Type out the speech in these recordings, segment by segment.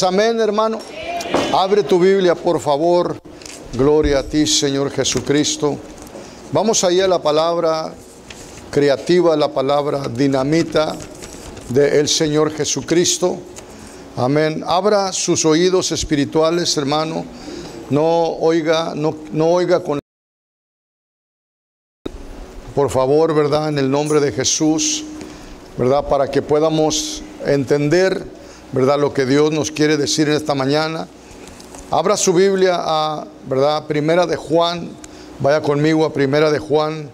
Amén, hermano. Abre tu Biblia, por favor. Gloria a ti, Señor Jesucristo. Vamos ahí a la palabra creativa, la palabra dinamita del Señor Jesucristo. Amén. Abra sus oídos espirituales, hermano. No oiga, no, no oiga con por favor, ¿verdad? En el nombre de Jesús, ¿verdad? Para que podamos entender, ¿verdad? Lo que Dios nos quiere decir en esta mañana. Abra su Biblia a, ¿verdad? Primera de Juan. Vaya conmigo a Primera de Juan,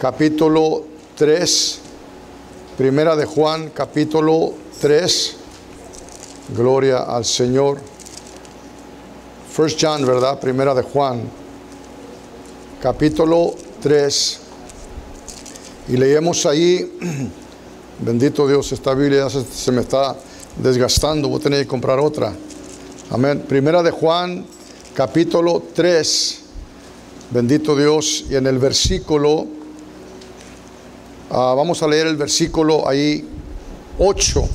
capítulo 3. Primera de Juan, capítulo 3. Gloria al Señor. First John, ¿verdad? Primera de Juan, capítulo 3. Y leemos ahí, bendito Dios, esta Biblia se, me está desgastando, voy a tener que comprar otra. Amén. Primera de Juan, capítulo 3, bendito Dios, y en el versículo, ah, vamos a leer el versículo ahí 8,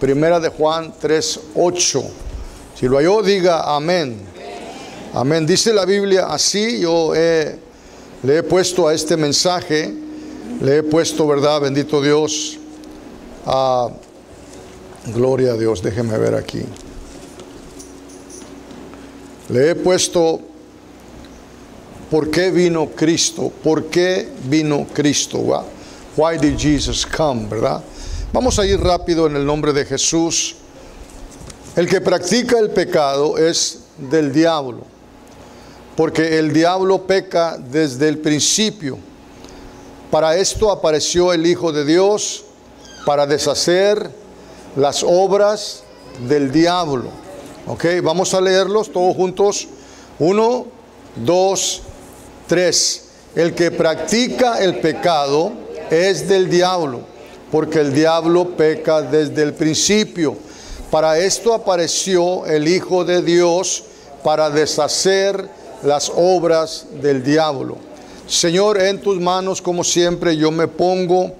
Primera de Juan 3, 8. Si lo halló, diga amén. Amén. Dice la Biblia así, yo he, le he puesto a este mensaje le he puesto, ¿verdad? Bendito Dios. a gloria a Dios. Déjeme ver aquí. Le he puesto, ¿por qué vino Cristo? ¿Por qué vino Cristo? Why did Jesus come? ¿Verdad? Vamos a ir rápido en el nombre de Jesús. El que practica el pecado es del diablo, porque el diablo peca desde el principio. Para esto apareció el Hijo de Dios, para deshacer las obras del diablo. Ok, vamos a leerlos todos juntos. Uno, dos, tres. El que practica el pecado es del diablo, porque el diablo peca desde el principio. Para esto apareció el Hijo de Dios, para deshacer las obras del diablo. Señor, en tus manos, como siempre, yo me pongo,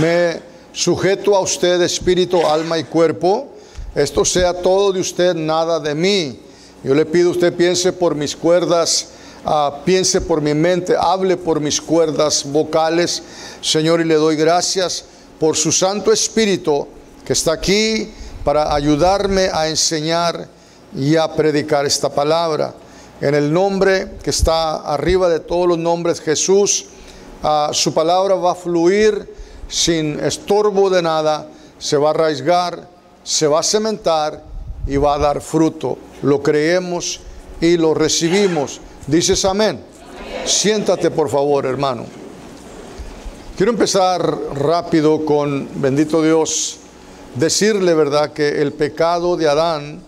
me sujeto a usted, espíritu, alma y cuerpo. Esto sea todo de usted, nada de mí. Yo le pido usted piense por mis cuerdas, uh, piense por mi mente, hable por mis cuerdas vocales, Señor, y le doy gracias por su Santo Espíritu que está aquí para ayudarme a enseñar y a predicar esta palabra en el nombre que está arriba de todos los nombres, Jesús, uh, su palabra va a fluir sin estorbo de nada, se va a arraigar, se va a cementar y va a dar fruto. Lo creemos y lo recibimos. Dices amén. Siéntate por favor, hermano. Quiero empezar rápido con, bendito Dios, decirle, ¿verdad?, que el pecado de Adán,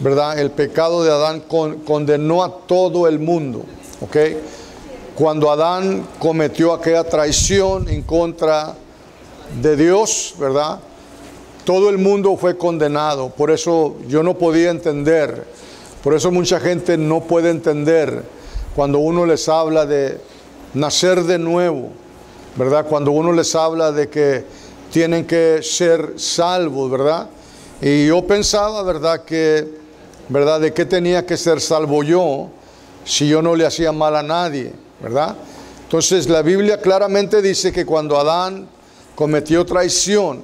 ¿verdad? El pecado de Adán con, condenó a todo el mundo, ¿ok? Cuando Adán cometió aquella traición en contra de Dios, ¿verdad? Todo el mundo fue condenado, por eso yo no podía entender, por eso mucha gente no puede entender cuando uno les habla de nacer de nuevo, ¿verdad? Cuando uno les habla de que tienen que ser salvos, ¿verdad? Y yo pensaba, ¿verdad? Que ¿verdad? ¿De qué tenía que ser salvo yo si yo no le hacía mal a nadie, ¿verdad? Entonces la Biblia claramente dice que cuando Adán cometió traición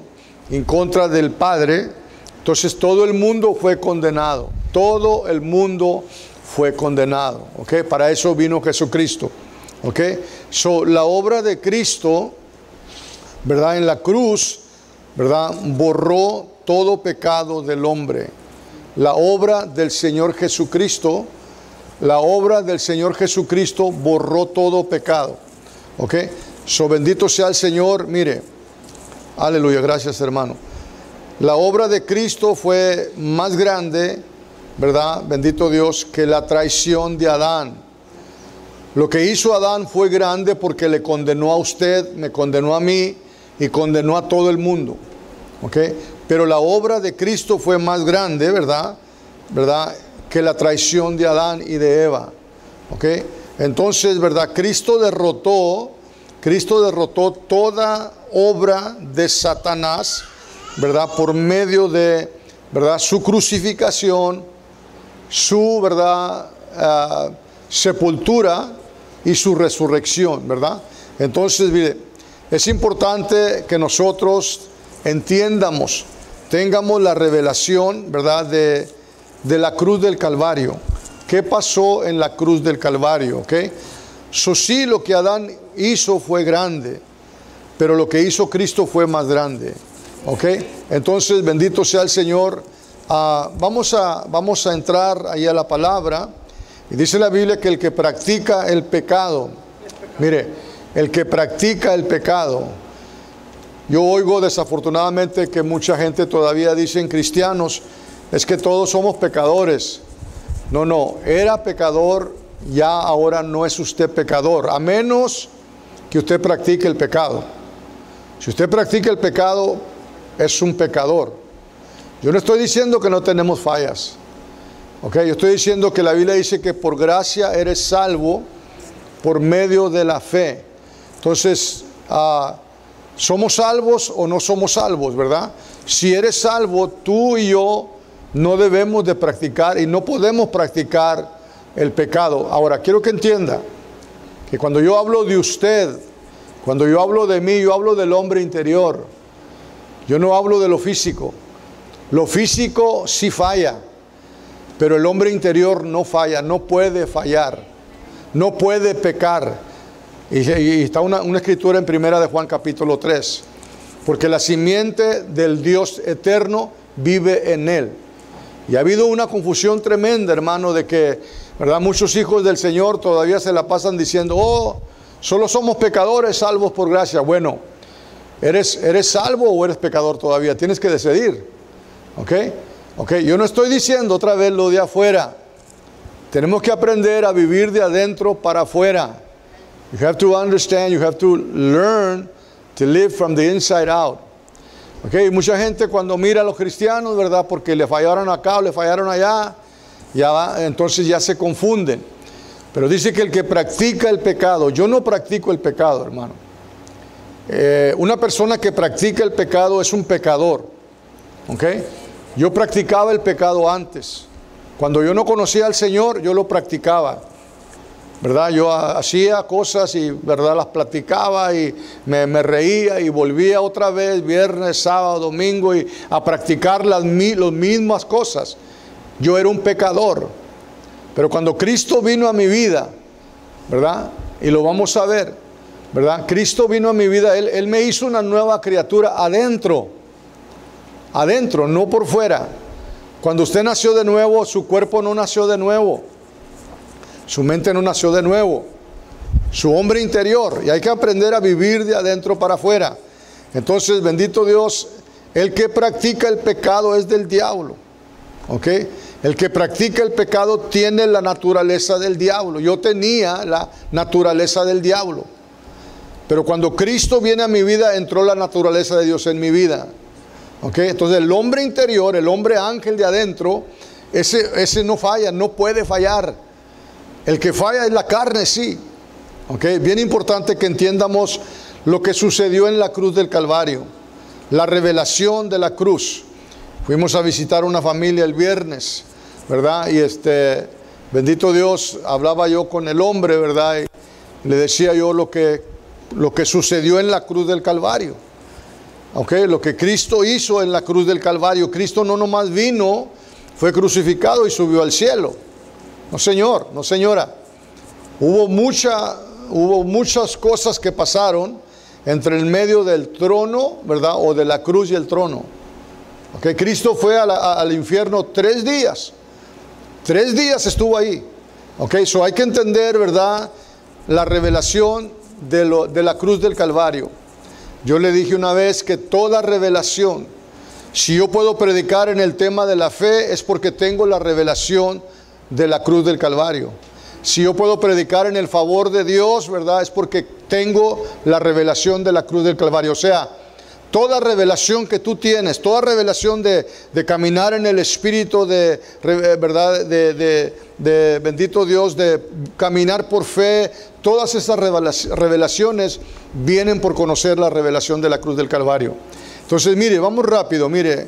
en contra del Padre, entonces todo el mundo fue condenado, todo el mundo fue condenado, ¿ok? Para eso vino Jesucristo, ¿ok? So, la obra de Cristo, ¿verdad? En la cruz, ¿verdad? Borró todo pecado del hombre la obra del Señor Jesucristo, la obra del Señor Jesucristo borró todo pecado. ¿Ok? So bendito sea el Señor. Mire, aleluya, gracias hermano. La obra de Cristo fue más grande, ¿verdad? Bendito Dios, que la traición de Adán. Lo que hizo Adán fue grande porque le condenó a usted, me condenó a mí y condenó a todo el mundo. ¿Ok? Pero la obra de Cristo fue más grande, ¿verdad? ¿Verdad? Que la traición de Adán y de Eva. ¿Ok? Entonces, ¿verdad? Cristo derrotó, Cristo derrotó toda obra de Satanás, ¿verdad? Por medio de ¿verdad? Su crucificación, su, ¿verdad? Ah, sepultura y su resurrección, ¿verdad? Entonces, mire, es importante que nosotros entiendamos, tengamos la revelación, ¿verdad? De, de la cruz del Calvario. ¿Qué pasó en la cruz del Calvario? ¿Ok? So, sí, lo que Adán hizo fue grande, pero lo que hizo Cristo fue más grande. ¿Ok? Entonces, bendito sea el Señor. Ah, vamos, a, vamos a entrar ahí a la palabra. Y dice la Biblia que el que practica el pecado, mire, el que practica el pecado, yo oigo desafortunadamente que mucha gente todavía dicen cristianos, es que todos somos pecadores. No, no, era pecador, ya ahora no es usted pecador, a menos que usted practique el pecado. Si usted practica el pecado, es un pecador. Yo no estoy diciendo que no tenemos fallas. Ok, yo estoy diciendo que la Biblia dice que por gracia eres salvo por medio de la fe. Entonces, ah, ¿somos salvos o no somos salvos, verdad? Si eres salvo, tú y yo no debemos de practicar y no podemos practicar el pecado. Ahora, quiero que entienda que cuando yo hablo de usted, cuando yo hablo de mí, yo hablo del hombre interior. Yo no hablo de lo físico. Lo físico sí falla, pero el hombre interior no falla, no puede fallar, no puede pecar. Y, está una, una escritura en primera de Juan capítulo 3, porque la simiente del Dios eterno vive en él. Y ha habido una confusión tremenda, hermano, de que, ¿verdad? Muchos hijos del Señor todavía se la pasan diciendo, oh, solo somos pecadores salvos por gracia. Bueno, ¿eres, eres salvo o eres pecador todavía? Tienes que decidir. ¿Ok? Ok, yo no estoy diciendo otra vez lo de afuera. Tenemos que aprender a vivir de adentro para afuera. You have to understand, you have to learn to live from the inside out. Okay, mucha gente cuando mira a los cristianos, ¿verdad? Porque le fallaron acá o le fallaron allá, ya entonces ya se confunden. Pero dice que el que practica el pecado, yo no practico el pecado, hermano. Eh, una persona que practica el pecado es un pecador. ¿Ok? Yo practicaba el pecado antes. Cuando yo no conocía al Señor, yo lo practicaba. ¿Verdad? Yo hacía cosas y, ¿verdad? Las platicaba y me, reía y volvía otra vez viernes, sábado, domingo y a practicar las, mismas cosas. Yo era un pecador. Pero cuando Cristo vino a mi vida, ¿verdad? Y lo vamos a ver, ¿verdad? Cristo vino a mi vida, Él, él me hizo una nueva criatura adentro, adentro, no por fuera. Cuando usted nació de nuevo, su cuerpo no nació de nuevo. Su mente no nació de nuevo. Su hombre interior. Y hay que aprender a vivir de adentro para afuera. Entonces, bendito Dios, el que practica el pecado es del diablo. ¿Ok? El que practica el pecado tiene la naturaleza del diablo. Yo tenía la naturaleza del diablo. Pero cuando Cristo viene a mi vida, entró la naturaleza de Dios en mi vida. ¿Ok? Entonces el hombre interior, el hombre ángel de adentro, ese, ese no falla, no puede fallar. El que falla es la carne, sí. ¿Ok? Bien importante que entiendamos lo que sucedió en la cruz del Calvario. La revelación de la cruz. Fuimos a visitar una familia el viernes, ¿verdad? Y este, bendito Dios, hablaba yo con el hombre, ¿verdad? Y le decía yo lo que, lo que sucedió en la cruz del Calvario. ¿Ok? Lo que Cristo hizo en la cruz del Calvario. Cristo no nomás vino, fue crucificado y subió al cielo. No, señor, no, señora. Hubo, mucha, hubo muchas cosas que pasaron entre el medio del trono, ¿verdad? O de la cruz y el trono. Okay, Cristo fue al infierno tres días. Tres días estuvo ahí. Ok, eso hay que entender, ¿verdad? La revelación de, lo, de la cruz del Calvario. Yo le dije una vez que toda revelación, si yo puedo predicar en el tema de la fe, es porque tengo la revelación de la cruz del Calvario. Si yo puedo predicar en el favor de Dios, ¿verdad? Es porque tengo la revelación de la cruz del Calvario. O sea, toda revelación que tú tienes, toda revelación de, caminar en el Espíritu, de, ¿verdad? De, de, bendito Dios, de caminar por fe, todas esas revelaciones vienen por conocer la revelación de la cruz del Calvario. Entonces, mire, vamos rápido, mire,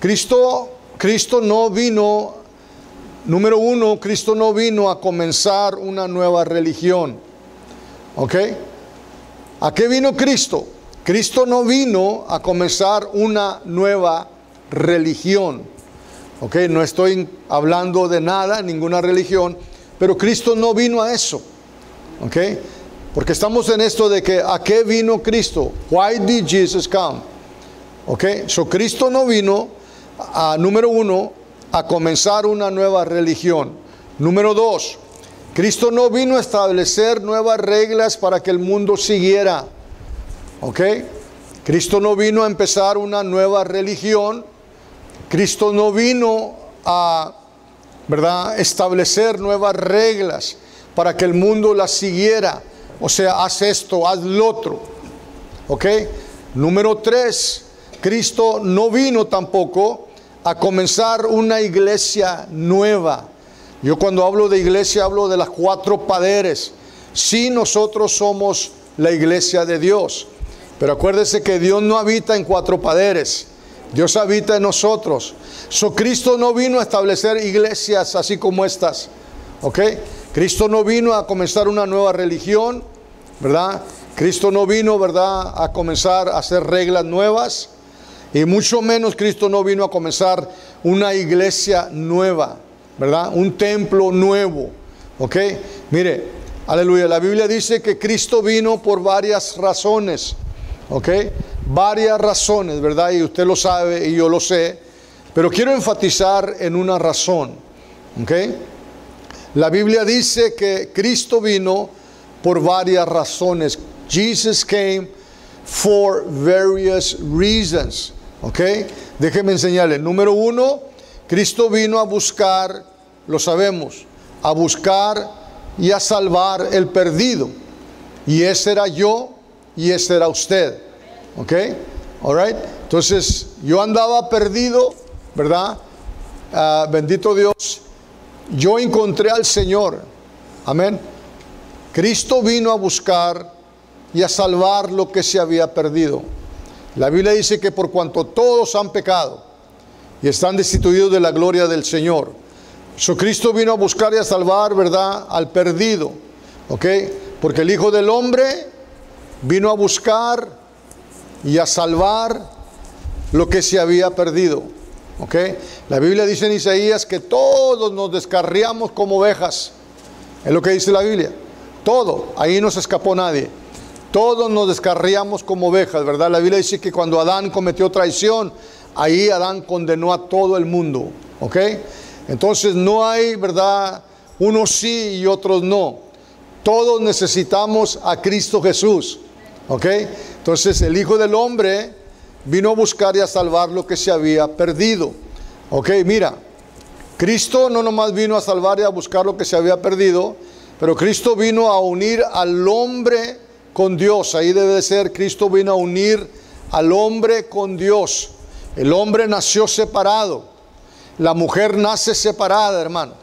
Cristo Cristo no vino, número uno, Cristo no vino a comenzar una nueva religión. ¿Ok? ¿A qué vino Cristo? Cristo no vino a comenzar una nueva religión. ¿Ok? No estoy hablando de nada, ninguna religión, pero Cristo no vino a eso. ¿Ok? Porque estamos en esto de que ¿a qué vino Cristo? Why did Jesus come? ¿Ok? So Cristo no vino a, número uno, a comenzar una nueva religión. Número dos, Cristo no vino a establecer nuevas reglas para que el mundo siguiera. ¿Ok? Cristo no vino a empezar una nueva religión. Cristo no vino a, ¿verdad?, establecer nuevas reglas para que el mundo las siguiera. O sea, haz esto, haz lo otro. ¿Ok? Número tres, Cristo no vino tampoco a comenzar una iglesia nueva. Yo cuando hablo de iglesia hablo de las cuatro paderes. Sí, nosotros somos la iglesia de Dios. Pero acuérdese que Dios no habita en cuatro paderes. Dios habita en nosotros. So Cristo no vino a establecer iglesias así como estas. ¿Ok? Cristo no vino a comenzar una nueva religión, ¿verdad? Cristo no vino, ¿verdad?, a comenzar a hacer reglas nuevas. Y mucho menos Cristo no vino a comenzar una iglesia nueva, ¿verdad? Un templo nuevo. ¿Ok? Mire, aleluya. La Biblia dice que Cristo vino por varias razones. ¿Ok? Varias razones, ¿verdad? Y usted lo sabe y yo lo sé. Pero quiero enfatizar en una razón. ¿Ok? La Biblia dice que Cristo vino por varias razones. Jesus came for various reasons. ¿Ok? Déjeme enseñarle. Número uno, Cristo vino a buscar, lo sabemos, a buscar y a salvar el perdido. Y ese era yo y ese era usted. ¿Ok? All Entonces, yo andaba perdido, ¿verdad? Ah, bendito Dios. Yo encontré al Señor. Amén. Cristo vino a buscar y a salvar lo que se había perdido. La Biblia dice que por cuanto todos han pecado y están destituidos de la gloria del Señor, so Cristo vino a buscar y a salvar, ¿verdad?, al perdido. ¿Ok? Porque el Hijo del Hombre vino a buscar y a salvar lo que se había perdido. ¿Ok? La Biblia dice en Isaías que todos nos descarriamos como ovejas. Es lo que dice la Biblia. Todo. Ahí no se escapó nadie. Todos nos descarriamos como ovejas, ¿verdad? La Biblia dice que cuando Adán cometió traición, ahí Adán condenó a todo el mundo, ¿ok? Entonces no hay, ¿verdad? Unos sí y otros no. Todos necesitamos a Cristo Jesús, ¿ok? Entonces el Hijo del Hombre vino a buscar y a salvar lo que se había perdido, ¿ok? Mira, Cristo no nomás vino a salvar y a buscar lo que se había perdido, pero Cristo vino a unir al hombre con Dios. Ahí debe de ser, Cristo vino a unir al hombre con Dios. El hombre nació separado. La mujer nace separada, hermano.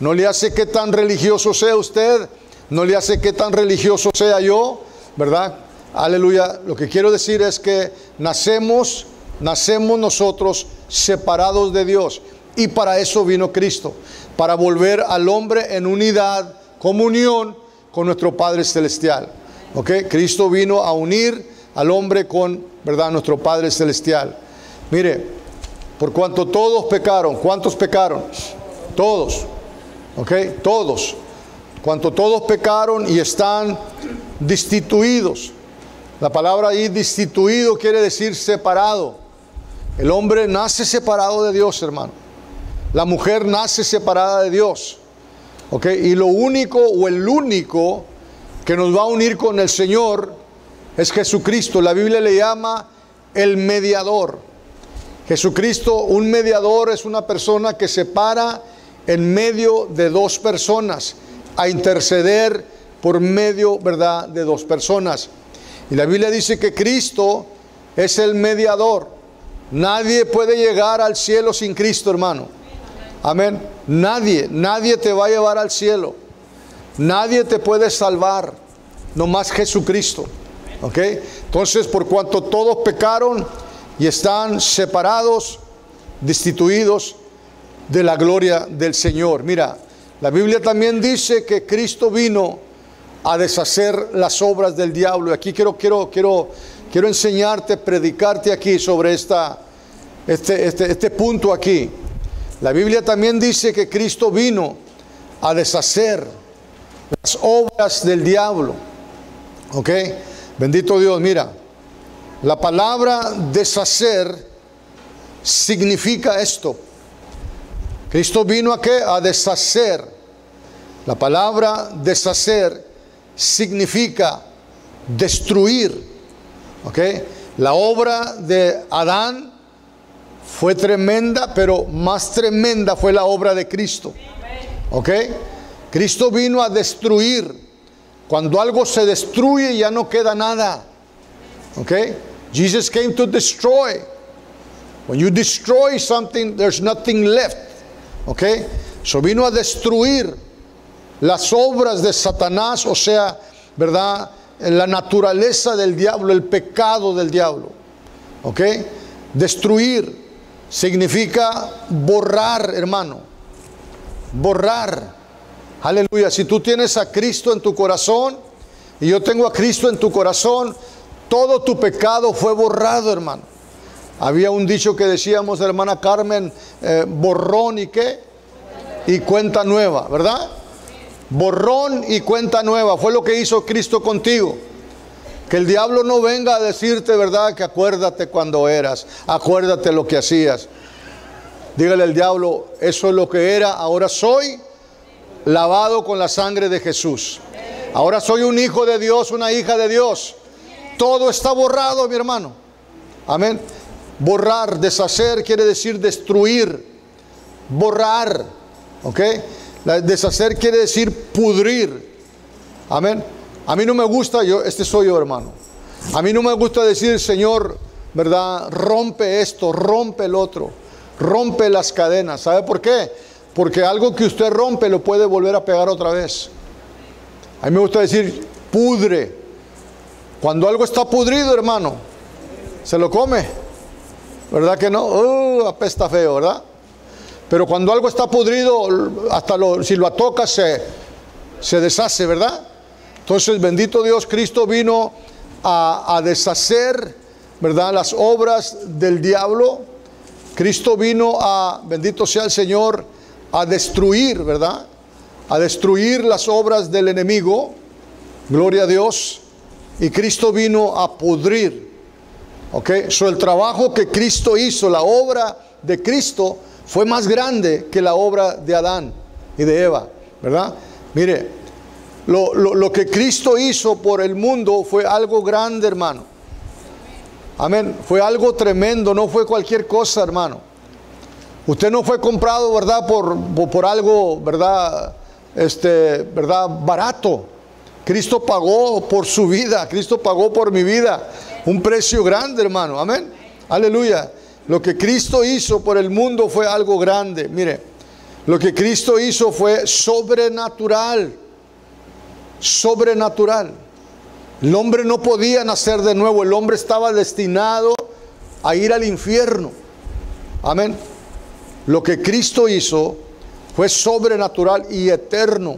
No le hace que tan religioso sea usted, no le hace que tan religioso sea yo, ¿verdad? Aleluya. Lo que quiero decir es que nacemos, nacemos nosotros separados de Dios. Y para eso vino Cristo, para volver al hombre en unidad, comunión con nuestro Padre Celestial. ¿Ok? Cristo vino a unir al hombre con, ¿verdad? Nuestro Padre Celestial. Mire, por cuanto todos pecaron, ¿cuántos pecaron? Todos. ¿Ok? Todos. Cuanto todos pecaron y están destituidos. La palabra ahí destituido quiere decir separado. El hombre nace separado de Dios, hermano. La mujer nace separada de Dios. ¿Ok? Y lo único o el único que nos va a unir con el Señor es Jesucristo. La Biblia le llama el mediador. Jesucristo, un mediador es una persona que se para en medio de dos personas a interceder por medio, ¿verdad?, de dos personas. Y la Biblia dice que Cristo es el mediador. Nadie puede llegar al cielo sin Cristo, hermano. Amén. Nadie, nadie te va a llevar al cielo. Nadie te puede salvar, no más Jesucristo. ¿Ok? Entonces, por cuanto todos pecaron y están separados, destituidos de la gloria del Señor. Mira, la Biblia también dice que Cristo vino a deshacer las obras del diablo. Y aquí quiero, quiero, quiero, quiero enseñarte, predicarte aquí sobre esta, este, este, este punto aquí. La Biblia también dice que Cristo vino a deshacer las obras del diablo. ¿Ok? Bendito Dios, mira, la palabra deshacer significa esto. Cristo vino a qué? A deshacer. La palabra deshacer significa destruir. ¿Ok? La obra de Adán fue tremenda, pero más tremenda fue la obra de Cristo. ¿Ok? Cristo vino a destruir. Cuando algo se destruye ya no queda nada. ¿Ok? Jesus came to destroy. When you destroy something, there's nothing left. ¿Ok? So vino a destruir las obras de Satanás, o sea, ¿verdad? La naturaleza del diablo, el pecado del diablo. ¿Ok? Destruir significa borrar, hermano. Borrar. Aleluya. Si tú tienes a Cristo en tu corazón y yo tengo a Cristo en tu corazón, todo tu pecado fue borrado, hermano. Había un dicho que decíamos, hermana Carmen, eh, borrón y qué? Y cuenta nueva, ¿verdad? Borrón y cuenta nueva. Fue lo que hizo Cristo contigo. Que el diablo no venga a decirte, ¿verdad? Que acuérdate cuando eras, acuérdate lo que hacías. Dígale al diablo, eso es lo que era, ahora soy lavado con la sangre de Jesús. Ahora soy un hijo de Dios, una hija de Dios. Todo está borrado, mi hermano. Amén. Borrar, deshacer quiere decir destruir. Borrar. ¿Ok? deshacer quiere decir pudrir. Amén. A mí no me gusta, yo, este soy yo, hermano. A mí no me gusta decir, Señor, ¿verdad? Rompe esto, rompe el otro, rompe las cadenas. ¿Sabe por qué? Porque algo que usted rompe lo puede volver a pegar otra vez. A mí me gusta decir pudre. Cuando algo está pudrido, hermano, se lo come. ¿Verdad que no? Uh, apesta feo, ¿verdad? Pero cuando algo está pudrido, hasta si lo toca se, se deshace, ¿verdad? Entonces, bendito Dios, Cristo vino a, a deshacer, ¿verdad? Las obras del diablo. Cristo vino a, bendito sea el Señor, a destruir, ¿verdad? A destruir las obras del enemigo. Gloria a Dios. Y Cristo vino a pudrir. ¿Ok? So, el trabajo que Cristo hizo, la obra de Cristo, fue más grande que la obra de Adán y de Eva, ¿verdad? Mire, lo, lo que Cristo hizo por el mundo fue algo grande, hermano. Amén. Fue algo tremendo, no fue cualquier cosa, hermano. Usted no fue comprado, ¿verdad? Por, por, algo, ¿verdad? Este, ¿verdad? Barato. Cristo pagó por su vida, Cristo pagó por mi vida. Un precio grande, hermano. Amén. Aleluya. Lo que Cristo hizo por el mundo fue algo grande. Mire, lo que Cristo hizo fue sobrenatural. Sobrenatural. El hombre no podía nacer de nuevo. El hombre estaba destinado a ir al infierno. Amén. Lo que Cristo hizo fue sobrenatural y eterno.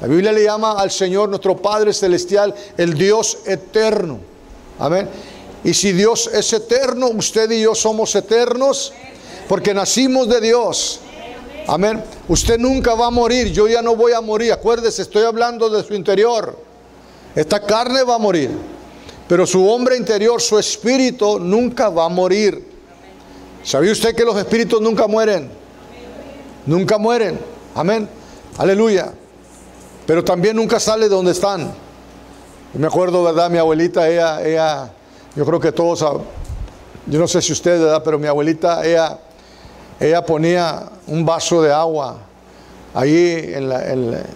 La Biblia le llama al Señor nuestro Padre Celestial el Dios eterno. Amén. Y si Dios es eterno, usted y yo somos eternos porque nacimos de Dios. Amén. Usted nunca va a morir, yo ya no voy a morir. Acuérdese, estoy hablando de su interior. Esta carne va a morir, pero su hombre interior, su espíritu, nunca va a morir. ¿Sabía usted que los espíritus nunca mueren? Nunca mueren. Amén. Aleluya. Pero también nunca sale de donde están. me acuerdo, ¿verdad? Mi abuelita, ella, ella, yo creo que todos, yo no sé si usted, ¿verdad? Pero mi abuelita, ella, ella ponía un vaso de agua ahí en,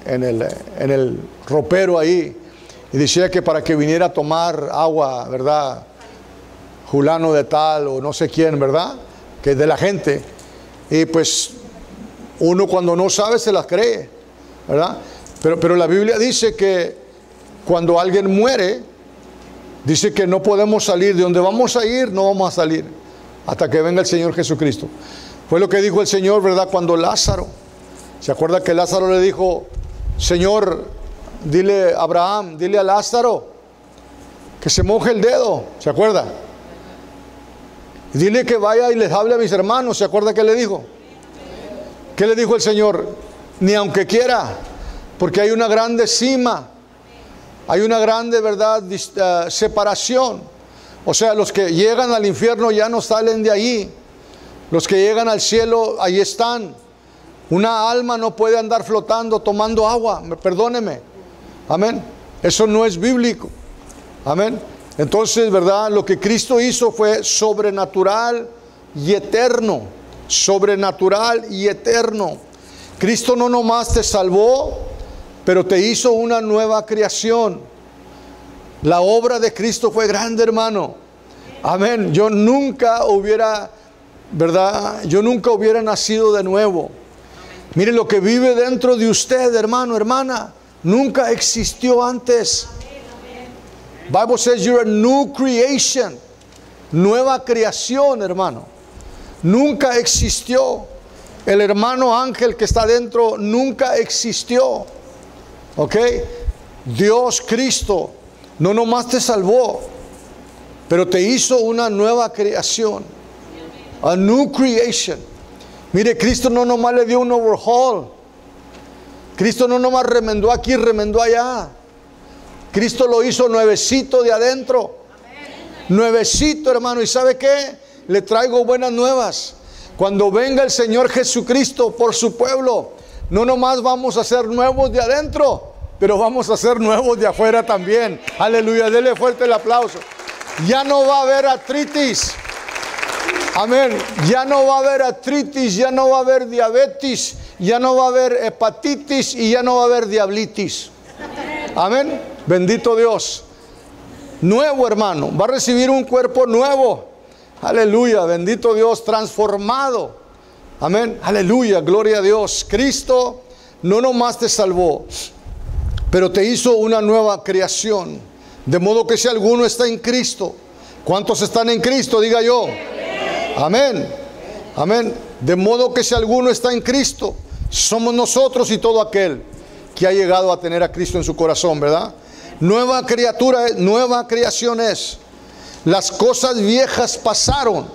en, el, en el ropero ahí. Y decía que para que viniera a tomar agua, ¿verdad? Julano de tal o no sé quién, ¿verdad? Que es de la gente. Y pues uno cuando no sabe se las cree, ¿verdad? Pero, pero la Biblia dice que cuando alguien muere, dice que no podemos salir, de donde vamos a ir no vamos a salir. hasta que venga el Señor Jesucristo. Fue lo que dijo el Señor, ¿verdad? Cuando Lázaro, ¿se acuerda que Lázaro le dijo, Señor, dile a Abraham, dile a Lázaro que se moje el dedo, ¿se acuerda? Dile que vaya y les hable a mis hermanos, ¿se acuerda que le dijo? ¿Qué le dijo el Señor? Ni aunque quiera, porque hay una grande cima, hay una grande, ¿verdad?, eh, separación. O sea, los que llegan al infierno ya no salen de allí. Los que llegan al cielo, ahí están. Una alma no puede andar flotando tomando agua, perdóneme. Amén. Eso no es bíblico. Amén. Entonces, ¿verdad? Lo que Cristo hizo fue sobrenatural y eterno. Sobrenatural y eterno. Cristo no nomás te salvó, pero te hizo una nueva creación. La obra de Cristo fue grande, hermano. Amén. Yo nunca hubiera, ¿verdad? Yo nunca hubiera nacido de nuevo. Mire lo que vive dentro de usted, hermano, hermana. Nunca existió antes. Bible says you're a new creation. Nueva creación, hermano. Nunca existió. El hermano ángel que está dentro nunca existió. ¿Ok? Dios Cristo no nomás te salvó, pero te hizo una nueva creación. A new creation. Mire, Cristo no nomás le dio un overhaul. Cristo no nomás remendó aquí, remendó allá. Cristo lo hizo nuevecito de adentro. Nuevecito, hermano. ¿Y sabe qué? Le traigo buenas nuevas. Cuando venga el Señor Jesucristo por su pueblo, no nomás vamos a ser nuevos de adentro, pero vamos a ser nuevos de afuera también. Aleluya, dele fuerte el aplauso. Ya no va a haber artritis. Amén. Ya no va a haber artritis, ya no va a haber diabetes, ya no va a haber hepatitis y ya no va a haber diablitis. Amén. Bendito Dios. Nuevo hermano. Va a recibir un cuerpo nuevo. Aleluya. Bendito Dios. Transformado. Amén. Aleluya. Gloria a Dios. Cristo no nomás te salvó, pero te hizo una nueva creación. De modo que si alguno está en Cristo, ¿cuántos están en Cristo? Diga yo. Amén. Amén. De modo que si alguno está en Cristo, somos nosotros y todo aquel que ha llegado a tener a Cristo en su corazón, ¿verdad? Nueva criatura, nueva creación es. Las cosas viejas pasaron.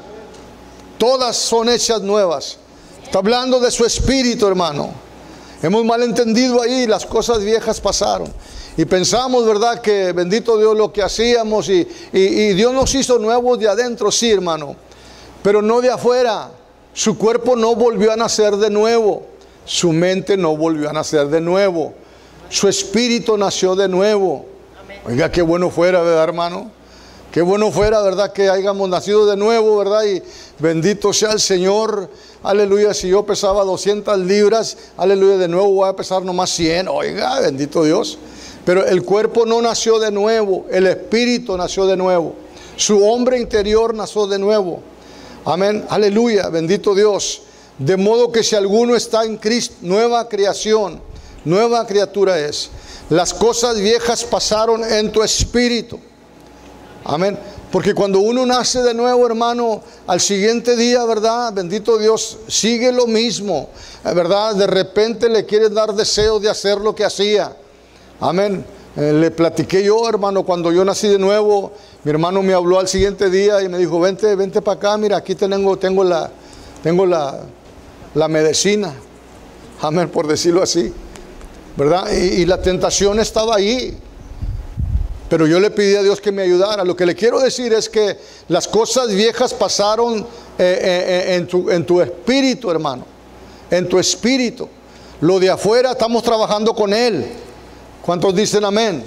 Todas son hechas nuevas. Está hablando de su espíritu, hermano. Hemos malentendido ahí, las cosas viejas pasaron. Y pensamos, ¿verdad?, que bendito Dios lo que hacíamos y, y Dios nos hizo nuevos de adentro, sí, hermano. Pero no de afuera. Su cuerpo no volvió a nacer de nuevo. Su mente no volvió a nacer de nuevo. Su espíritu nació de nuevo. Oiga, qué bueno fuera, ¿verdad, hermano? Qué bueno fuera, ¿verdad? Que hayamos nacido de nuevo, ¿verdad? Y bendito sea el Señor. Aleluya, si yo pesaba 200 libras, aleluya, de nuevo voy a pesar nomás 100. Oiga, bendito Dios. Pero el cuerpo no nació de nuevo, el espíritu nació de nuevo. Su hombre interior nació de nuevo. Amén, aleluya, bendito Dios. De modo que si alguno está en Cristo, nueva creación, nueva criatura es. Las cosas viejas pasaron en tu espíritu. Amén. Porque cuando uno nace de nuevo, hermano, al siguiente día, ¿verdad? Bendito Dios, sigue lo mismo, ¿verdad? De repente le quieres dar deseo de hacer lo que hacía. Amén. Eh, le platiqué yo, hermano, cuando yo nací de nuevo, mi hermano me habló al siguiente día y me dijo, vente, vente para acá, mira, aquí tengo, tengo, la, tengo la, la medicina. Amén, por decirlo así. ¿Verdad? Y, la tentación estaba ahí. Pero yo le pedí a Dios que me ayudara. Lo que le quiero decir es que las cosas viejas pasaron eh, eh, eh, en, tu, en tu espíritu, hermano. En tu espíritu. Lo de afuera estamos trabajando con Él. ¿Cuántos dicen amén?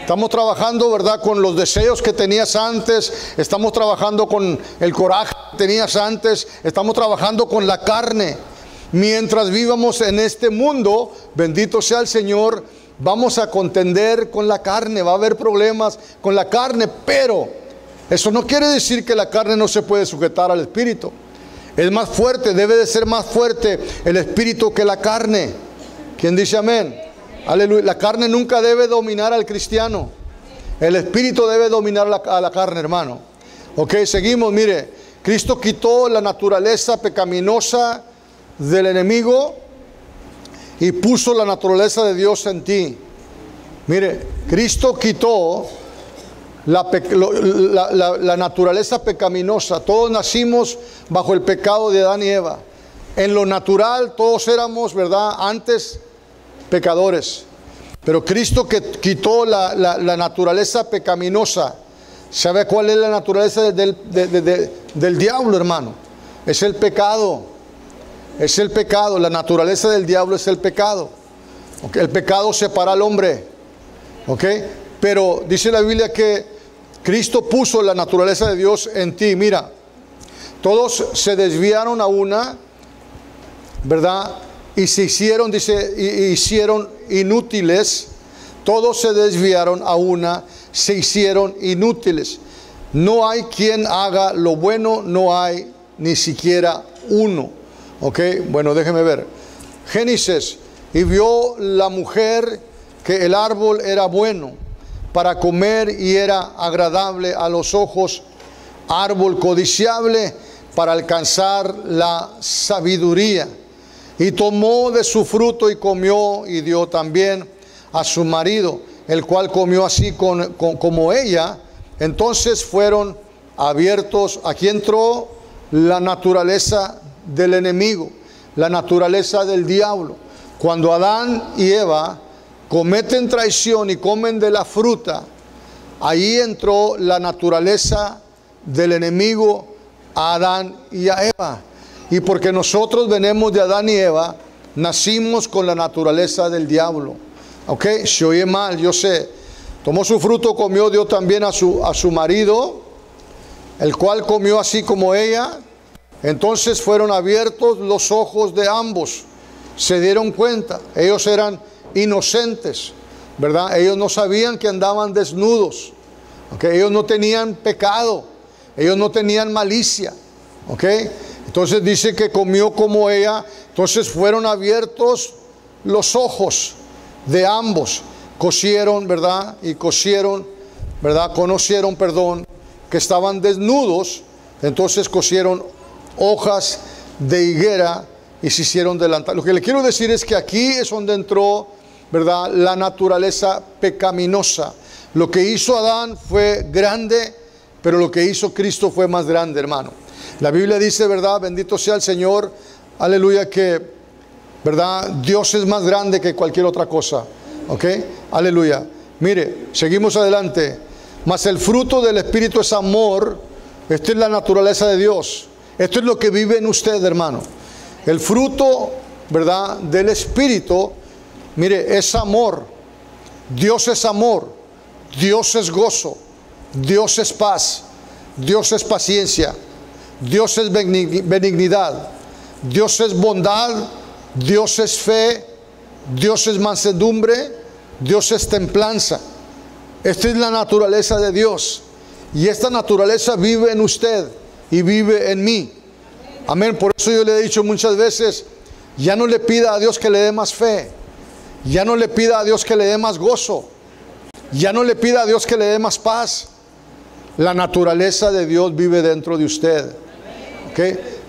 Estamos trabajando, ¿verdad? Con los deseos que tenías antes. Estamos trabajando con el coraje que tenías antes. Estamos trabajando con la carne. Mientras vivamos en este mundo, bendito sea el Señor, vamos a contender con la carne, va a haber problemas con la carne, pero eso no quiere decir que la carne no se puede sujetar al espíritu. Es más fuerte, debe de ser más fuerte el espíritu que la carne. ¿Quién dice amén? Aleluya. La carne nunca debe dominar al cristiano. El espíritu debe dominar a la carne, hermano. Ok, seguimos, mire. Cristo quitó la naturaleza pecaminosa del enemigo y puso la naturaleza de Dios en ti. Mire, Cristo quitó la, la, naturaleza pecaminosa. Todos nacimos bajo el pecado de Adán y Eva. En lo natural todos éramos, ¿verdad? Antes pecadores. Pero Cristo que quitó la, naturaleza pecaminosa. ¿Sabe cuál es la naturaleza del, del diablo, hermano? Es el pecado. Es el pecado. La naturaleza del diablo es el pecado. El pecado separa al hombre. Pero dice la Biblia que Cristo puso la naturaleza de Dios en ti. Mira, todos se desviaron a una ¿verdad? Y se hicieron, dice, hicieron inútiles, todos se desviaron a una, se hicieron inútiles. No hay quien haga lo bueno, no hay ni siquiera uno. ¿Ok? Bueno, déjeme ver. Génesis, y vio la mujer que el árbol era bueno para comer y era agradable a los ojos, árbol codiciable para alcanzar la sabiduría y tomó de su fruto y comió y dio también a su marido, el cual comió así con, como ella. Entonces fueron abiertos, aquí entró la naturaleza del enemigo, la naturaleza del diablo. Cuando Adán y Eva cometen traición y comen de la fruta, ahí entró la naturaleza del enemigo a Adán y a Eva. Y porque nosotros venimos de Adán y Eva, nacimos con la naturaleza del diablo. ¿Ok? Se oye mal, yo sé. Tomó su fruto, comió, dio también a su, a su marido, el cual comió así como ella. Entonces fueron abiertos los ojos de ambos. Se dieron cuenta. Ellos eran inocentes, ¿verdad? Ellos no sabían que andaban desnudos. ¿ok? Ellos no tenían pecado. Ellos no tenían malicia. ¿ok? Entonces dice que comió como ella. Entonces fueron abiertos los ojos de ambos. Cosieron, ¿verdad? Y cosieron, ¿verdad? Conocieron, perdón, que estaban desnudos. Entonces cosieron hojas de higuera y se hicieron delantal. Lo que le quiero decir es que aquí es donde entró, ¿verdad? La naturaleza pecaminosa. Lo que hizo Adán fue grande, pero lo que hizo Cristo fue más grande, hermano. La Biblia dice, ¿verdad? Bendito sea el Señor, aleluya, que, ¿verdad? Dios es más grande que cualquier otra cosa, ¿ok? Aleluya. Mire, seguimos adelante. Mas el fruto del Espíritu es amor. Esta es la naturaleza de Dios. Esto es lo que vive en usted, hermano. El fruto, ¿verdad? Del Espíritu, mire, es amor. Dios es amor. Dios es gozo. Dios es paz. Dios es paciencia. Dios es benignidad, Dios es bondad, Dios es fe, Dios es mansedumbre, Dios es templanza. Esta es la naturaleza de Dios. Y esta naturaleza vive en usted y vive en mí. Amén. Por eso yo le he dicho muchas veces, ya no le pida a Dios que le dé más fe. Ya no le pida a Dios que le dé más gozo. Ya no le pida a Dios que le dé más paz. La naturaleza de Dios vive dentro de usted.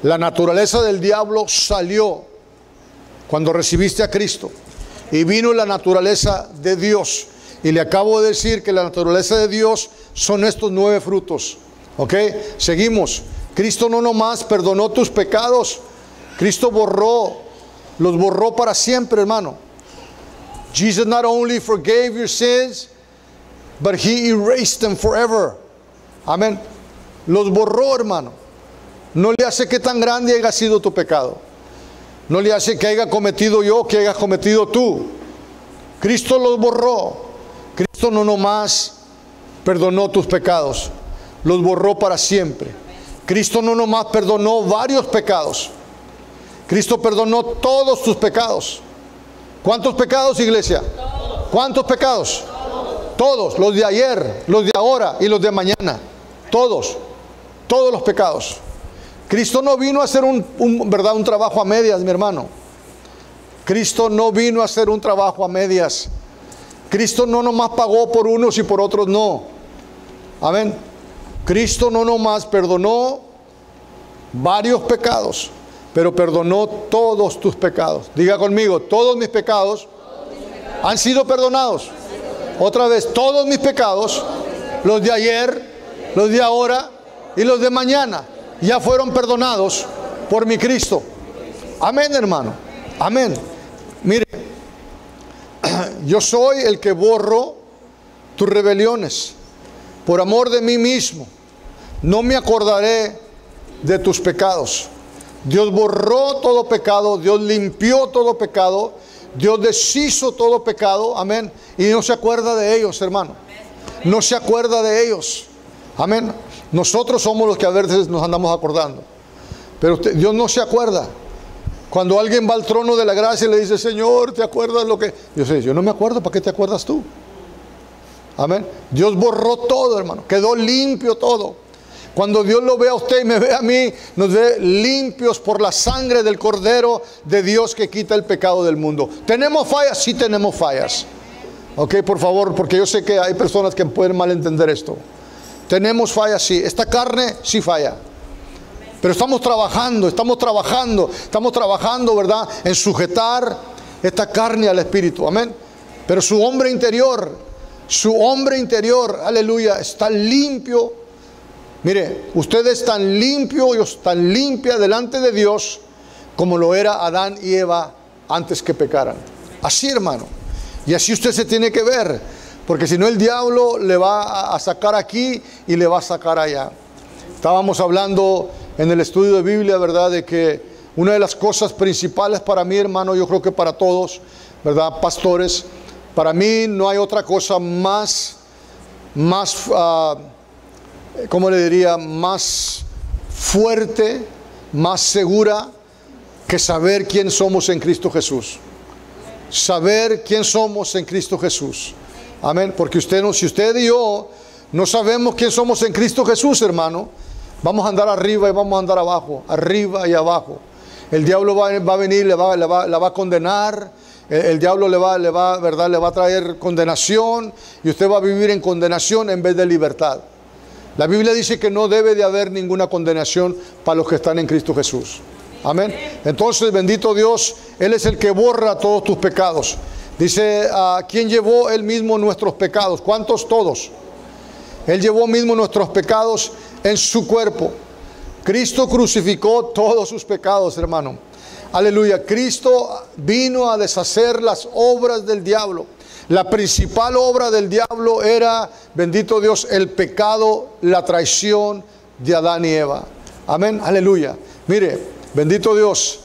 La naturaleza del diablo salió cuando recibiste a Cristo y vino la naturaleza de Dios. Y le acabo de decir que la naturaleza de Dios son estos nueve frutos. ¿Ok? Seguimos. Cristo no nomás perdonó tus pecados, Cristo borró, los borró para siempre, hermano. Jesus not only forgave your sins, but he erased them forever. Amén. Los borró, hermano. No le hace que tan grande haya sido tu pecado. No le hace que haya cometido yo, que haya cometido tú. Cristo los borró. Cristo no nomás perdonó tus pecados, los borró para siempre. Cristo no nomás perdonó varios pecados. Cristo perdonó todos tus pecados. ¿Cuántos pecados, iglesia? ¿Cuántos pecados? Todos, los de ayer, los de ahora y los de mañana. Todos, todos los pecados. Cristo no vino a hacer un, ¿verdad? un trabajo a medias, mi hermano. Cristo no vino a hacer un trabajo a medias. Cristo no nomás pagó por unos y por otros no. Amén. Cristo no nomás perdonó varios pecados, pero perdonó todos tus pecados. Diga conmigo, todos mis pecados han sido perdonados. Otra vez, todos mis pecados, los de ayer, los de ahora y los de mañana, ya fueron perdonados por mi Cristo. Amén, hermano. Amén. Mire, yo soy el que borro tus rebeliones por amor de mí mismo. No me acordaré de tus pecados. Dios borró todo pecado, Dios limpió todo pecado, Dios deshizo todo pecado, amén. Y no se acuerda de ellos, hermano. No se acuerda de ellos. Amén. Nosotros somos los que a veces nos andamos acordando. Pero Dios no se acuerda. Cuando alguien va al trono de la gracia y le dice, Señor, ¿te acuerdas lo que? Yo sé, yo no me acuerdo, ¿para qué te acuerdas tú? Amén. Dios borró todo, hermano. Quedó limpio todo. Cuando Dios lo ve a usted y me ve a mí, nos ve limpios por la sangre del Cordero de Dios que quita el pecado del mundo. ¿Tenemos fallas? Sí tenemos fallas. Ok, por favor, porque yo sé que hay personas que pueden malentender esto. Tenemos fallas, sí. Esta carne sí falla. Pero estamos trabajando, estamos trabajando, estamos trabajando, ¿verdad? En sujetar esta carne al Espíritu. Amén. Pero su hombre interior, su hombre interior, aleluya, está limpio Mire, usted es tan limpio y tan limpia delante de Dios como lo era Adán y Eva antes que pecaran. Así, hermano. Y así usted se tiene que ver, porque si no el diablo le va a sacar aquí y le va a sacar allá. Estábamos hablando en el estudio de Biblia, ¿verdad? De que una de las cosas principales para mí, hermano, yo creo que para todos, ¿verdad? Pastores, para mí no hay otra cosa más, más... Ah, ¿cómo le diría?, más fuerte, más segura que saber quién somos en Cristo Jesús. Saber quién somos en Cristo Jesús. Amén. Porque usted no, si usted y yo no sabemos quién somos en Cristo Jesús, hermano, vamos a andar arriba y vamos a andar abajo, arriba y abajo. El diablo va, a venir, le va, a condenar. El, diablo le va, ¿verdad? le va a traer condenación y usted va a vivir en condenación en vez de libertad. La Biblia dice que no debe de haber ninguna condenación para los que están en Cristo Jesús. Amén. Entonces, bendito Dios, Él es el que borra todos tus pecados. Dice, ¿a quién llevó Él mismo nuestros pecados? ¿Cuántos? Todos. Él llevó mismo nuestros pecados en su cuerpo. Cristo crucificó todos sus pecados, hermano. Aleluya. Cristo vino a deshacer las obras del diablo. La principal obra del diablo era, bendito Dios, el pecado, la traición de Adán y Eva. Amén, aleluya. Mire, bendito Dios,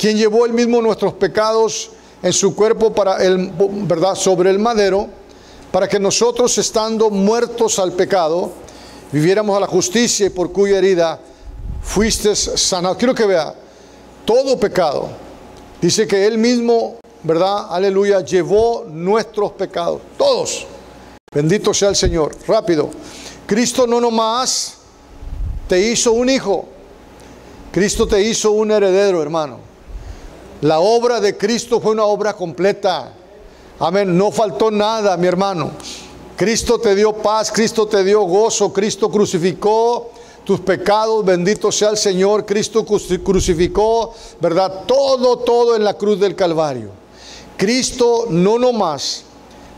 quien llevó él mismo nuestros pecados en su cuerpo para el, ¿verdad? sobre el madero, para que nosotros estando muertos al pecado, viviéramos a la justicia y por cuya herida fuiste sanado. Quiero que vea, todo pecado, dice que él mismo ¿verdad? Aleluya, llevó nuestros pecados, todos. Bendito sea el Señor. Rápido. Cristo no nomás te hizo un hijo, Cristo te hizo un heredero, hermano. La obra de Cristo fue una obra completa. Amén. No faltó nada, mi hermano. Cristo te dio paz, Cristo te dio gozo, Cristo crucificó tus pecados, bendito sea el Señor, Cristo crucificó, ¿verdad? Todo, todo en la cruz del Calvario. Cristo no nomás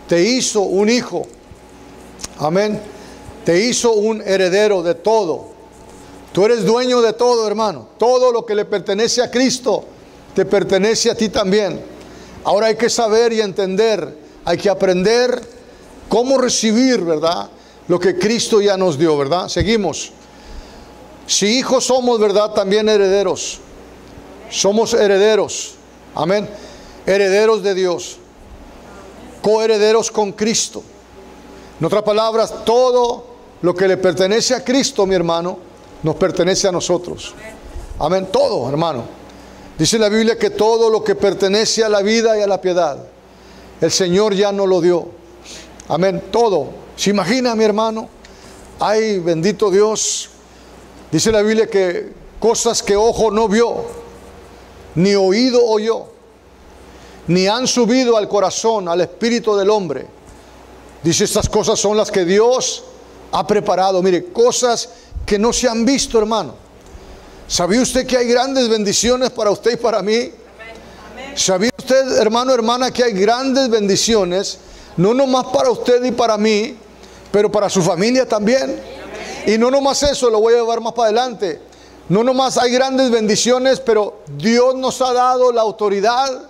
te hizo un hijo, amén, te hizo un heredero de todo. Tú eres dueño de todo, hermano. Todo lo que le pertenece a Cristo te pertenece a ti también. Ahora hay que saber y entender, hay que aprender cómo recibir, ¿verdad? Lo que Cristo ya nos dio, ¿verdad? Seguimos. Si hijos somos, ¿verdad? También herederos. Somos herederos. Amén herederos de Dios, coherederos con Cristo. En otras palabras, todo lo que le pertenece a Cristo, mi hermano, nos pertenece a nosotros. Amén, todo, hermano. Dice la Biblia que todo lo que pertenece a la vida y a la piedad, el Señor ya no lo dio. Amén, todo. ¿Se imagina, mi hermano? Ay, bendito Dios. Dice la Biblia que cosas que ojo no vio, ni oído oyó, ni han subido al corazón, al espíritu del hombre. Dice, estas cosas son las que Dios ha preparado. Mire, cosas que no se han visto, hermano. ¿Sabía usted que hay grandes bendiciones para usted y para mí? ¿Sabía usted, hermano, hermana, que hay grandes bendiciones, no nomás para usted y para mí, pero para su familia también? Y no nomás eso, lo voy a llevar más para adelante. No nomás hay grandes bendiciones, pero Dios nos ha dado la autoridad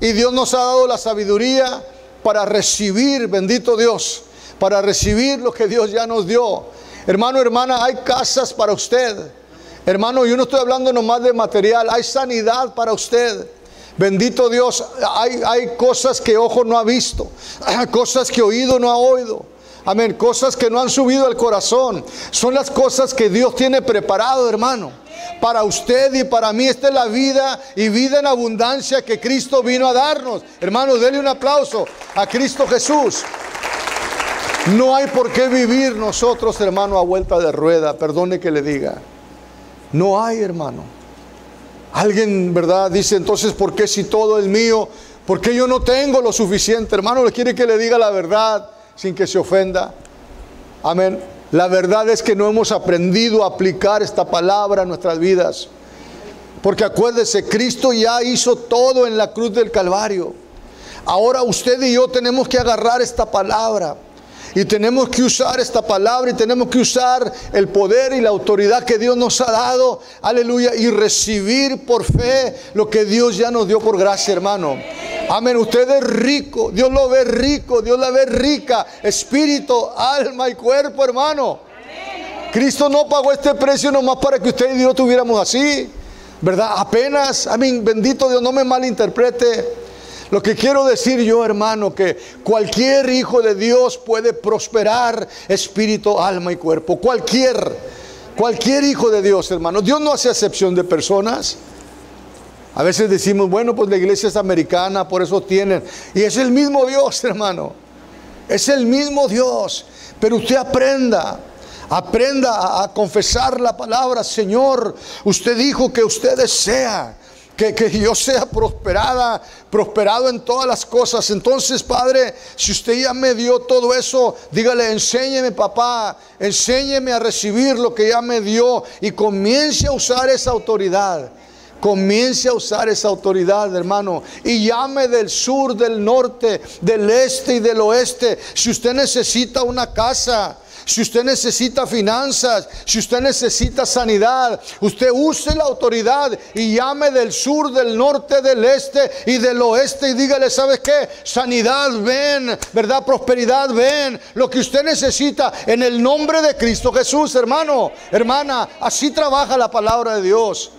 y Dios nos ha dado la sabiduría para recibir, bendito Dios, para recibir lo que Dios ya nos dio. Hermano, hermana, hay casas para usted. Hermano, yo no estoy hablando nomás de material, hay sanidad para usted. Bendito Dios, hay, hay cosas que ojo no ha visto, cosas que oído no ha oído. Amén, cosas que no han subido al corazón. Son las cosas que Dios tiene preparado, hermano. Para usted y para mí esta es la vida y vida en abundancia que Cristo vino a darnos. Hermano, denle un aplauso a Cristo Jesús. No hay por qué vivir nosotros, hermano, a vuelta de rueda. Perdone que le diga. No hay, hermano. Alguien, ¿verdad? Dice entonces, ¿por qué si todo es mío? ¿Por qué yo no tengo lo suficiente? Hermano, le quiere que le diga la verdad sin que se ofenda. Amén. La verdad es que no hemos aprendido a aplicar esta palabra a nuestras vidas. Porque acuérdese, Cristo ya hizo todo en la cruz del Calvario. Ahora usted y yo tenemos que agarrar esta palabra. Y tenemos que usar esta palabra y tenemos que usar el poder y la autoridad que Dios nos ha dado. Aleluya. Y recibir por fe lo que Dios ya nos dio por gracia, hermano. Amén. Usted es rico. Dios lo ve rico. Dios la ve rica. Espíritu, alma y cuerpo, hermano. Cristo no pagó este precio nomás para que usted y Dios tuviéramos así. ¿Verdad? Apenas. Amén. Bendito Dios, no me malinterprete. Lo que quiero decir yo, hermano, que cualquier hijo de Dios puede prosperar espíritu, alma y cuerpo. Cualquier, cualquier hijo de Dios, hermano. Dios no hace excepción de personas. A veces decimos, bueno, pues la iglesia es americana, por eso tienen. Y es el mismo Dios, hermano. Es el mismo Dios. Pero usted aprenda. Aprenda a, confesar la palabra, Señor. Usted dijo que usted desea que, yo sea prosperada, prosperado en todas las cosas. Entonces, Padre, si usted ya me dio todo eso, dígale, enséñeme, papá, enséñeme a recibir lo que ya me dio y comience a usar esa autoridad. Comience a usar esa autoridad, hermano, y llame del sur, del norte, del este y del oeste. Si usted necesita una casa, si usted necesita finanzas, si usted necesita sanidad, usted use la autoridad y llame del sur, del norte, del este y del oeste y dígale, ¿sabes qué? Sanidad, ven, ¿verdad? Prosperidad, ven. Lo que usted necesita en el nombre de Cristo Jesús, hermano, hermana, así trabaja la palabra de Dios.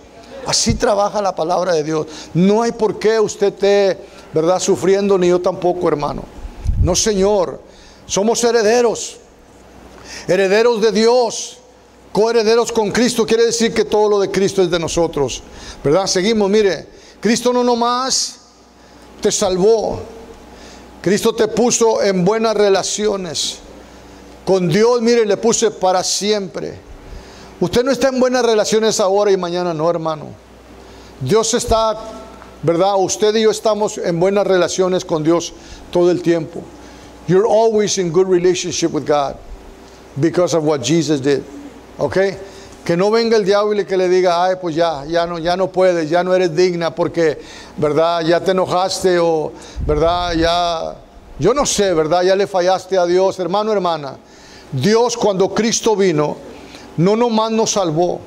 Así trabaja la palabra de Dios. No hay por qué usted esté, ¿verdad? Sufriendo, ni yo tampoco, hermano. No, Señor. Somos herederos herederos de Dios, coherederos con Cristo, quiere decir que todo lo de Cristo es de nosotros. ¿Verdad? Seguimos, mire, Cristo no nomás te salvó, Cristo te puso en buenas relaciones. Con Dios, mire, le puse para siempre. Usted no está en buenas relaciones ahora y mañana no, hermano. Dios está, ¿verdad? Usted y yo estamos en buenas relaciones con Dios todo el tiempo. You're always in good relationship with God because of what Jesus did. ¿Ok? Que no venga el diablo y que le diga, ay, pues ya, ya no, ya no puedes, ya no eres digna porque, ¿verdad? Ya te enojaste o, ¿verdad? Ya, yo no sé, ¿verdad? Ya le fallaste a Dios, hermano, hermana. Dios cuando Cristo vino, no nomás nos salvó,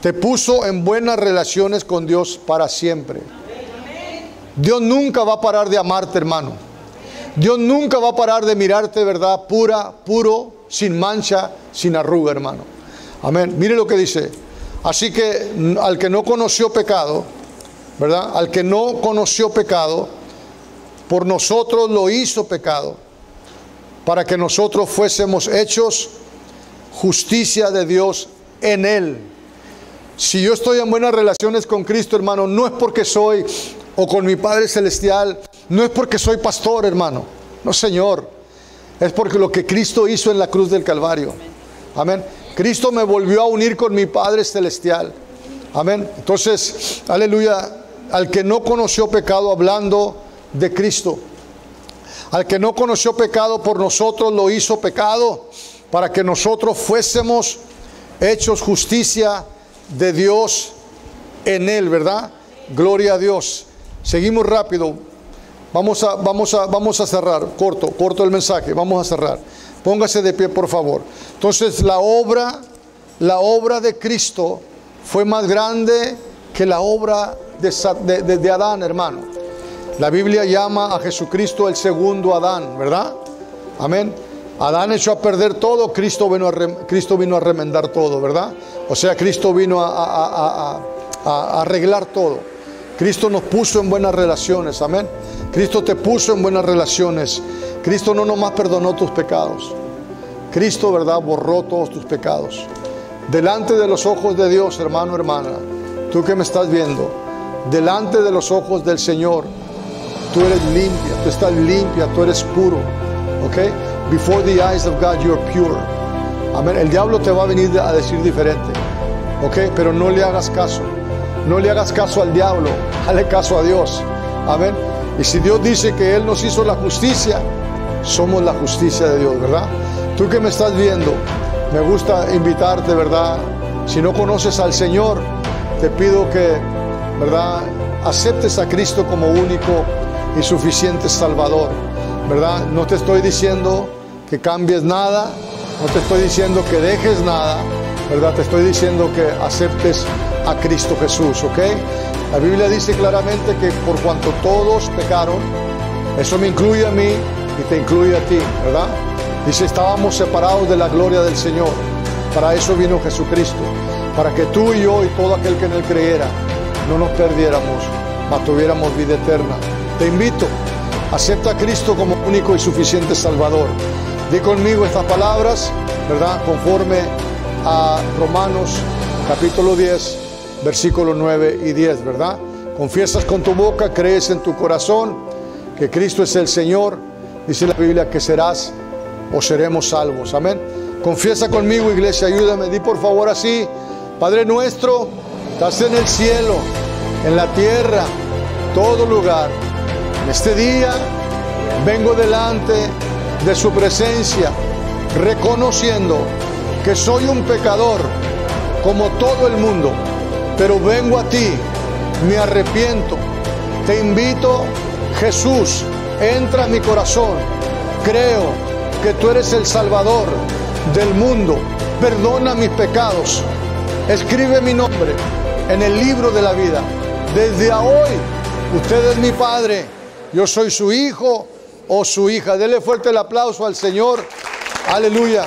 te puso en buenas relaciones con Dios para siempre. Dios nunca va a parar de amarte, hermano. Dios nunca va a parar de mirarte, ¿verdad? Pura, puro, sin mancha, sin arruga, hermano. Amén. Mire lo que dice. Así que al que no conoció pecado, ¿verdad? Al que no conoció pecado, por nosotros lo hizo pecado, para que nosotros fuésemos hechos justicia de Dios en él. Si yo estoy en buenas relaciones con Cristo, hermano, no es porque soy, o con mi Padre Celestial, no es porque soy pastor, hermano. No, Señor. Es porque lo que Cristo hizo en la cruz del Calvario. Amén. Cristo me volvió a unir con mi Padre Celestial. Amén. Entonces, aleluya. Al que no conoció pecado hablando de Cristo. Al que no conoció pecado por nosotros lo hizo pecado para que nosotros fuésemos hechos justicia de Dios en él, ¿verdad? Gloria a Dios. Seguimos rápido. Vamos a, vamos a, vamos a cerrar. Corto, corto el mensaje. Vamos a cerrar. Póngase de pie, por favor. Entonces, la obra, la obra de Cristo fue más grande que la obra de, de Adán, hermano. La Biblia llama a Jesucristo el segundo Adán, ¿verdad? Amén. Adán echó a perder todo, Cristo vino a, Cristo vino a remendar todo, ¿verdad? O sea, Cristo vino a, arreglar todo. Cristo nos puso en buenas relaciones, amén. Cristo te puso en buenas relaciones. Cristo no nomás perdonó tus pecados. Cristo, ¿verdad? Borró todos tus pecados. Delante de los ojos de Dios, hermano, hermana, tú que me estás viendo, delante de los ojos del Señor, tú eres limpia, tú estás limpia, tú eres puro. ¿Ok? Before the eyes of God, you are pure. Amén. El diablo te va a venir a decir diferente. ¿Ok? Pero no le hagas caso. No le hagas caso al diablo. Dale caso a Dios. Amén. Y si Dios dice que Él nos hizo la justicia, somos la justicia de Dios, ¿verdad? Tú que me estás viendo, me gusta invitarte, ¿verdad? Si no conoces al Señor, te pido que, ¿verdad? Aceptes a Cristo como único y suficiente Salvador, ¿verdad? No te estoy diciendo que cambies nada, no te estoy diciendo que dejes nada, ¿verdad? Te estoy diciendo que aceptes a Cristo Jesús, ¿ok? La Biblia dice claramente que por cuanto todos pecaron, eso me incluye a mí y te incluye a ti, ¿verdad? Dice, estábamos separados de la gloria del Señor. Para eso vino Jesucristo, para que tú y yo y todo aquel que en él creyera no nos perdiéramos, mas tuviéramos vida eterna. Te invito, acepta a Cristo como único y suficiente Salvador. Di conmigo estas palabras, ¿verdad? Conforme a Romanos capítulo 10, versículos 9 y 10, ¿verdad? Confiesas con tu boca, crees en tu corazón que Cristo es el Señor, dice la Biblia que serás o seremos salvos. Amén. Confiesa conmigo, iglesia, ayúdame. Di por favor así, Padre nuestro, estás en el cielo, en la tierra, todo lugar. En este día vengo delante de su presencia, reconociendo que soy un pecador como todo el mundo, pero vengo a ti, me arrepiento, te invito, Jesús, entra a mi corazón, creo que tú eres el Salvador del mundo, perdona mis pecados, escribe mi nombre en el libro de la vida. Desde hoy, usted es mi Padre, yo soy su Hijo o su hija. Dele fuerte el aplauso al Señor. Aleluya.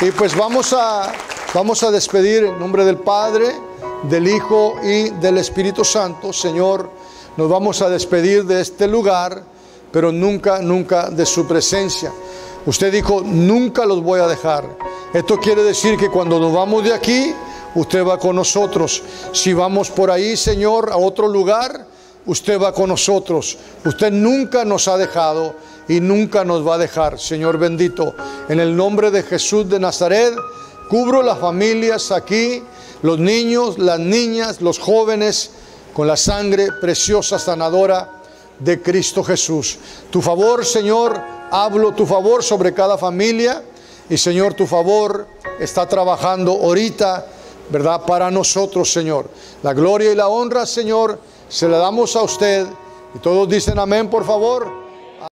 Y pues vamos a, vamos a despedir en nombre del Padre, del Hijo y del Espíritu Santo. Señor, nos vamos a despedir de este lugar, pero nunca, nunca de su presencia. Usted dijo, nunca los voy a dejar. Esto quiere decir que cuando nos vamos de aquí, usted va con nosotros. Si vamos por ahí, Señor, a otro lugar, usted va con nosotros. Usted nunca nos ha dejado y nunca nos va a dejar, Señor bendito. En el nombre de Jesús de Nazaret, cubro las familias aquí, los niños, las niñas, los jóvenes, con la sangre preciosa, sanadora de Cristo Jesús. Tu favor, Señor, hablo tu favor sobre cada familia y, Señor, tu favor está trabajando ahorita, ¿verdad? Para nosotros, Señor. La gloria y la honra, Señor se la damos a usted. Y todos dicen amén, por favor.